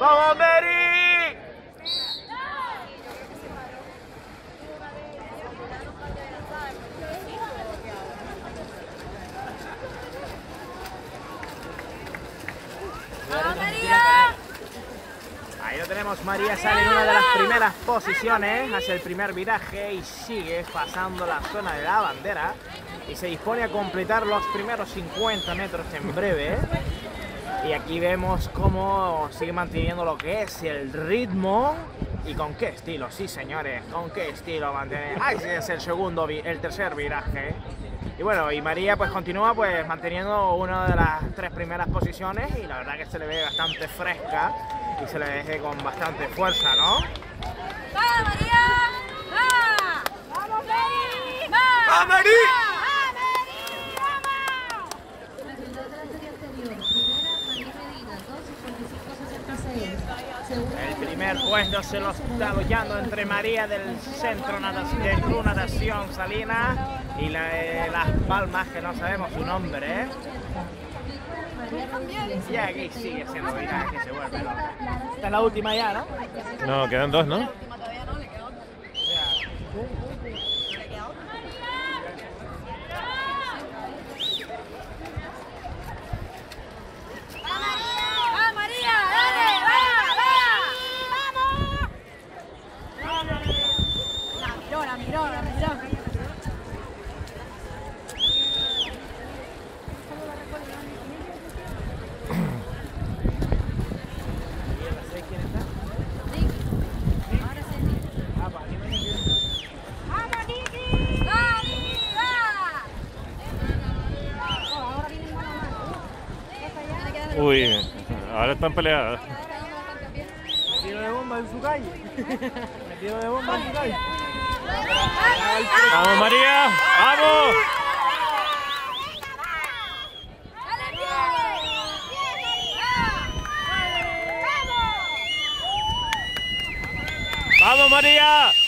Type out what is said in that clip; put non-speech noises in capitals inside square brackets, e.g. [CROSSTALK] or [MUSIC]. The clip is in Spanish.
¡Vamos, Mary! ¡Vamos, María! Ahí lo tenemos, María sale en una de las primeras posiciones, hace el primer viraje y sigue pasando la zona de la bandera y se dispone a completar los primeros 50 metros en breve. Y aquí vemos cómo sigue manteniendo lo que es el ritmo y con qué estilo, sí señores, con qué estilo mantiene. Ahí sí es el segundo, el tercer viraje. Y bueno, y María pues continúa pues manteniendo una de las tres primeras posiciones y la verdad que se le ve bastante fresca y se le ve con bastante fuerza, ¿no? ¡Va, María! ¡Va! ¡Vamos, Mary! ¡Va! ¡Va, Mary! ¡Va, Mary! ¡Vamos! El primer puesto se lo está luchando entre María del Centro Natación, de Club Natación Salinas y la de Las Palmas, que no sabemos su nombre, ¿eh? Y aquí sigue siendo viraje, se vuelve loca. Esta es la última ya, ¿no? No, quedan dos, ¿no? ¡Va, María! ¡Dale! ¡Va! ¡Va! ¡Vamos! La miró, la miró, la miró. ¡Vamos, Niki! ¡Va, Niki! ¡Va! Ahora viene mano a mano. Uy, ahora están peleadas. Metido de bomba en su calle. [LAUGHS] Metido de bomba en su calle. ¡Vamos, María! ¡Vamos! ¡Vamos, María!